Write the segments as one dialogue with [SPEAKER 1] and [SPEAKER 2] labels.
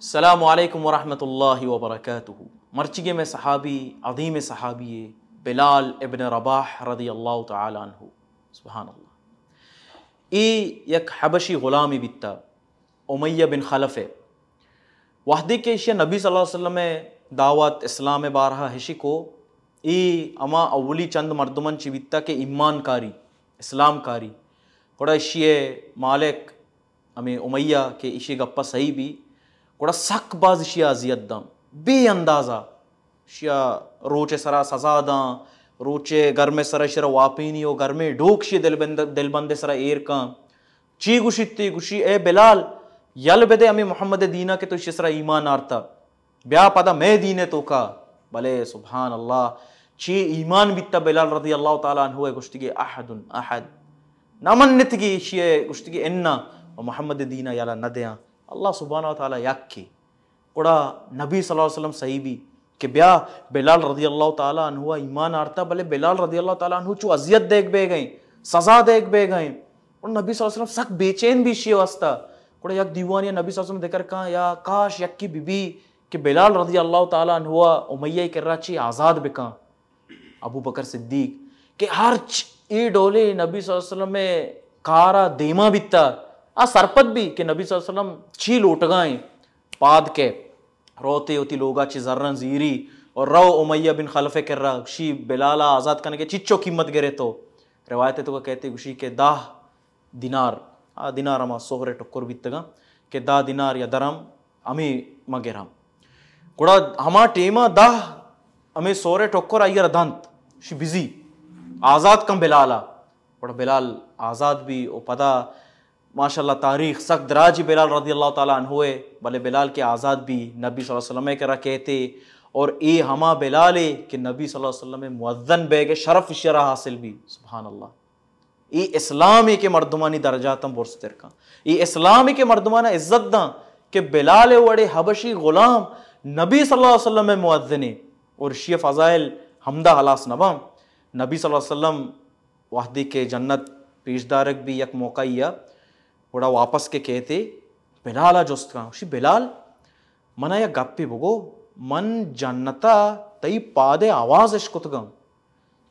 [SPEAKER 1] السلام علیکم ورحمۃ اللہ وبرکاتہ۔ مرچگے میں صحابی، عظیم صحابی بلال ابن رباح رضی اللہ تعالیٰ عنہ۔ سبحان اللہ ای یک حبشی غلامی بیتا، امیہ بن خلف۔ وحدی کے اشیاء نبی صلی اللہ علیہ وسلم دعوت اسلام بارہا ہشی کو، ای اما اولی چند مردمن چی بیتا کہ ایمان کاری، اسلام کاری۔ کوڑا اشیاء مالک ہمیں امیہ کے اشی گپا صحیح بھی۔ کوڑا سک باز اشیاء ازیت دام بے اندازہ اشیاء روچے سرا سزا داں روچے گھر میں سرا شرا واپینی ہو گھر ڈوک شی دل بند دل بندے سرا ایر کان چی گوشی تی گوشی اے بلال یل بدے ہمیں محمد دینا کے تو سرا ایمان آرتا بیا پدا میں دینے تو کا بلے سبحان اللہ چی ایمان بیتا بلال رضی اللہ تعالیٰ عنہ ہے گوشتگی احد احد نمنتگی اشی گوشتگی أنا و محمد دینا یالا ندیاں اللہ سبحانہ و تعالیٰ یکی کوڑا نبی صلی اللہ علیہ وسلم صحیح بھی کہ بیا بلال رضی اللہ تعالیٰ عنہ ایمان آرتا، بلے بلال رضی اللہ تعالیٰ عنہ چو عذیت دیکھ بے گئیں، سزا دیکھ بے گئیں۔ اور نبی صلی اللہ علیہ وسلم سک بے چین بھی شیئے واسطہ کوڑا یک دیوانی نبی صلی اللہ علیہ وسلم دیکھر کہاں، یا کاش یک کی بی بی کہ بلال رضی اللہ تعالیٰ عنہ امیہ کر رہا چی آزاد بکاں ابو بکر صدیق کہ ہر ای ڈولے نبی صلی اللہ علیہ وسلم میں کارا دیما بیتا۔ آ سرپت بھی کہ نبی صلی اللہ علیہ وسلم چھی لوٹ گائیں پاد کے روتے ہوتی لوگا چی ذرن زیری اور رو امیہ بن خلف کر رہا شی بلالا آزاد کرنے کے چچو قیمت گرے تو روایت تو کہتے گوشی کہ داہ دینار، آ دینار اما سوہرے ٹکر بیتگا کہ دا دینار یا درم امی مگرم گوڑا ہما ٹیما داہ امی سورے ٹکر آئی دنت شی بزی، آزاد کم بلالا بڑا بلال آزاد بھی او پدا ماشاء اللہ تاریخ، سخت دراجی بلال رضی اللہ تعالیٰ عنہ ہوئے۔ بلے بلال کے آزاد بھی نبی صلی اللہ علیہ وسلم کرا کہتے اور اے ہما بلال کہ نبی صلی اللہ علیہ وسلم معذن بے کے شرف شرح حاصل بھی۔ سبحان اللہ ای اسلام کے مردمانی درجاتم برستر کا ای اسلام کے مردمانہ عزت داں کہ بلال وڑے حبشی غلام نبی صلی اللہ علیہ وسلم معذنے اور شیع فضائل حمدہ حلاس نبام۔ نبی صلی اللہ علیہ وسلم وحدی کے جنت پیشدارک بھی یک موقع یا بڑا واپس کے کہتے بلالا جوست کا شی بلال منا یا گپی بگو من جنتا تئی پادے آواز اشکت گم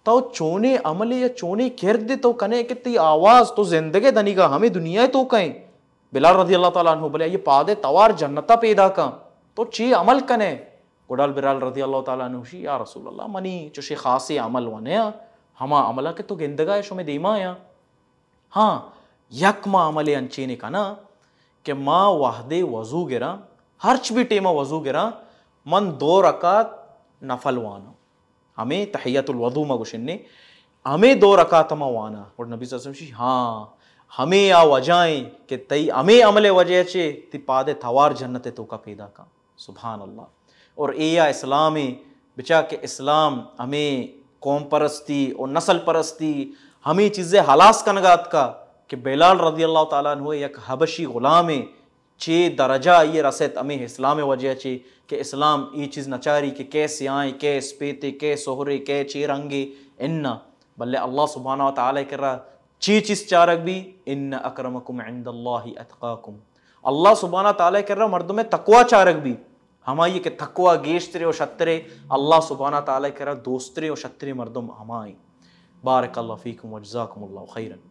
[SPEAKER 1] تو چونے عملی یا چونے کرد تو کنے کہ تی آواز تو زندگی دنی بلال رضی اللہ تعالیٰ عنہ بلے یہ پادے توار جنتا پیدا کا تو چی عمل کنے گڈال بلال رضی اللہ تعالیٰ عنہ شی یا رسول اللہ منی چوشی خاصی عمل ونیا ہما عملہ کے تو گندگا ہے شو میں دیما یا ہاں یک ما عمل انچینے کا نا کہ ما وحدے وضو گرا ہرچ بھی ٹیما وضو گرا، من دو رکعت نفل وانا۔ ہمیں تحیت الوضو ما گوشنے ہمیں دو رکعت ما وانا۔ اور نبی صلی اللہ علیہ وسلم ہاں ہمیں یا وجائیں کہ تئی، ہمیں عمل وجہ چے، تی پادے تھوار جنت تو کا پیدا کا۔ سبحان اللہ۔ اور اے یا اسلام، بچا کہ اسلام ہمیں قوم پرستی اور نسل پرستی، ہمیں چیزیں حلاس کنگات کا۔ کہ بلال رضی اللہ تعالیٰ عنہ یک حبشی غلام چے درجہ یہ رسیت امی اسلام وجہ چے کہ اسلام یہ چیز نچاری کہ کیسے آئیں کیس پیتے کے سہرے کے چے رنگے ان بلے اللہ سبحانہ و تعالیٰ کر رہا چی چیز چارک بھی ان اکرمکم عند اللہ اتقاکم۔ اللہ سبحانہ تعالیٰ کر رہا مردوں میں تقوی چارک بھی۔ ہمائی کہ تقوی گیشترے و شترے، اللہ سبحانہ تعالیٰ کر رہا دوسترے و شترے مردم ہمائی بارک اللہ فیکم و جزاکم اللہ خیرن۔